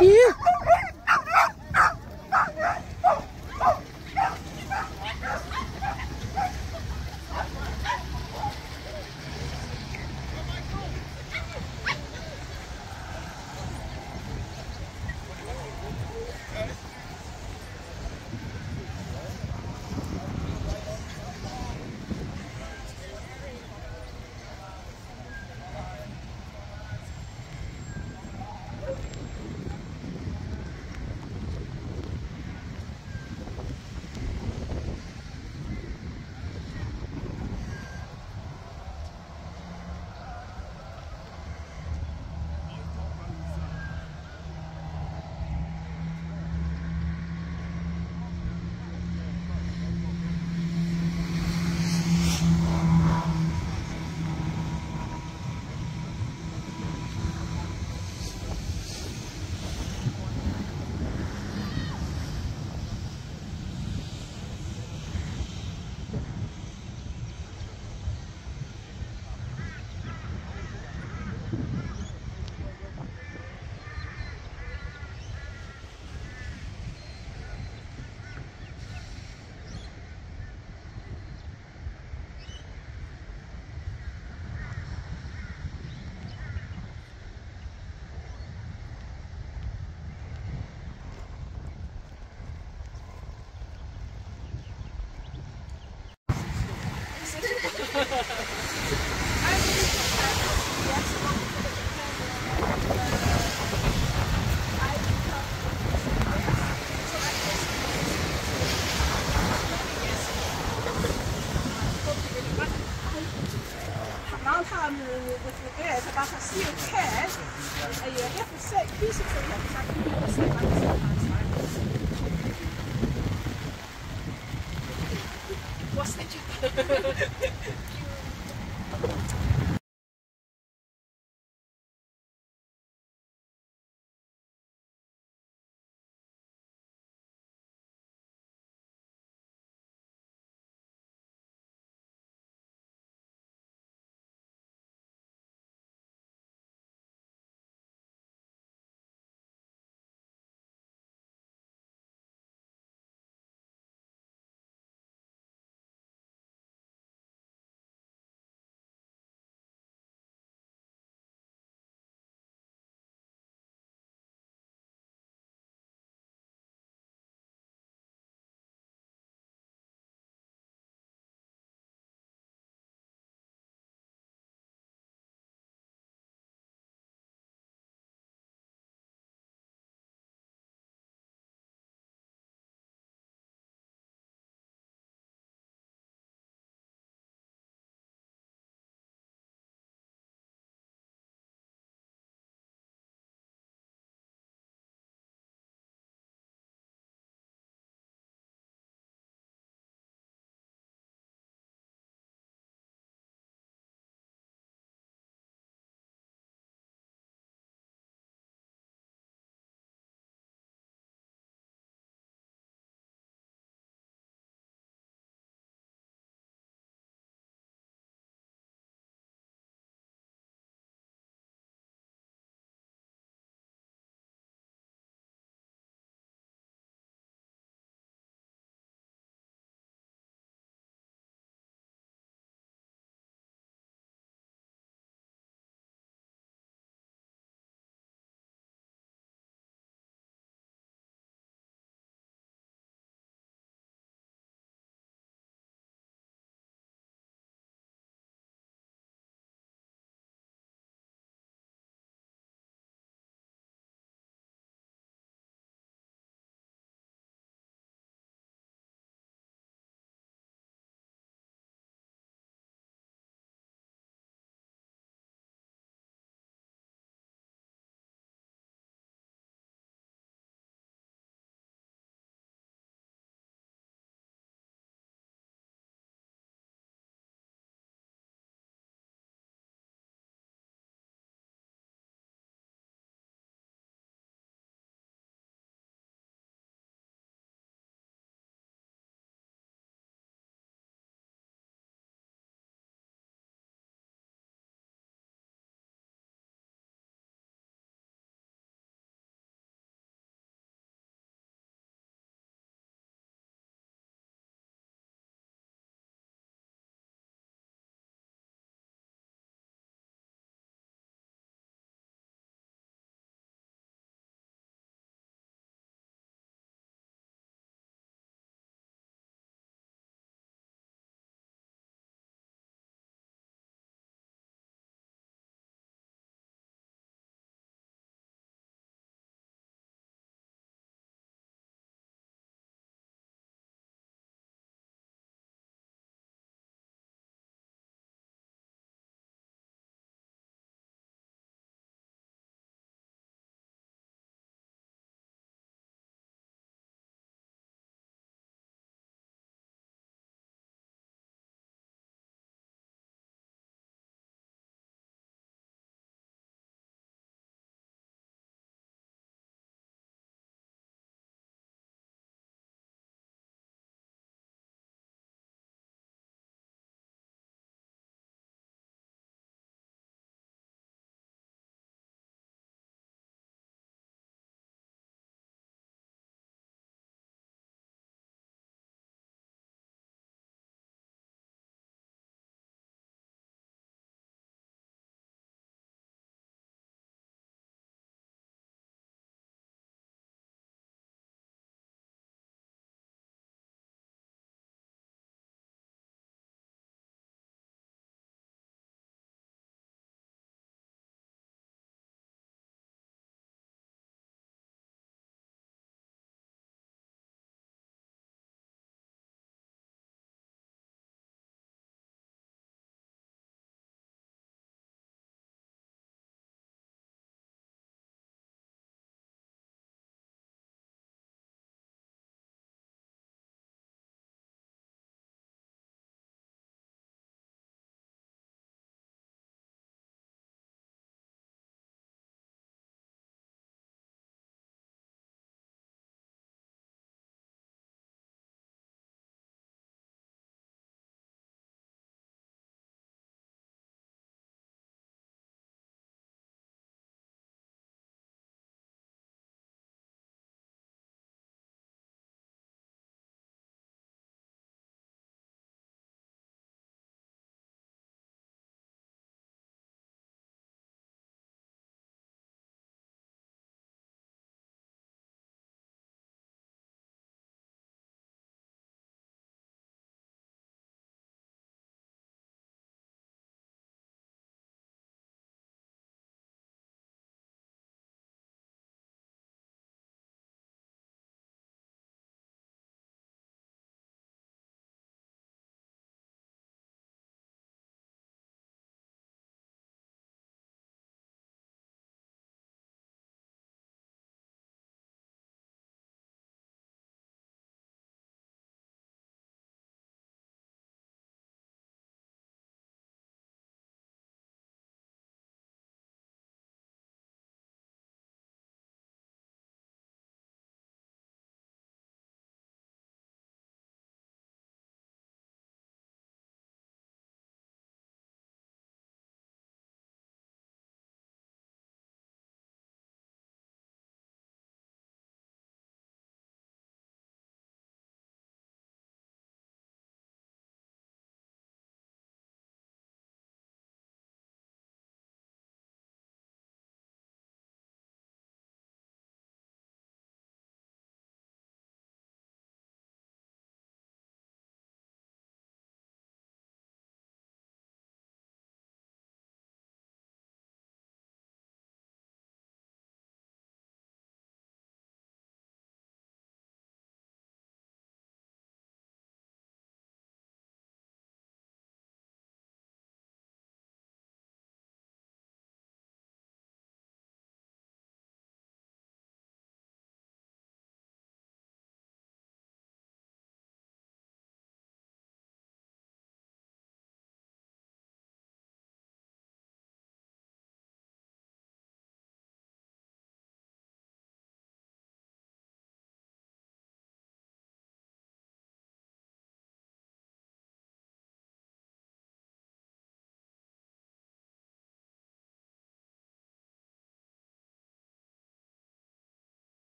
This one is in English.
咦. uh, you have to say pieces of it. The same at the same time. What's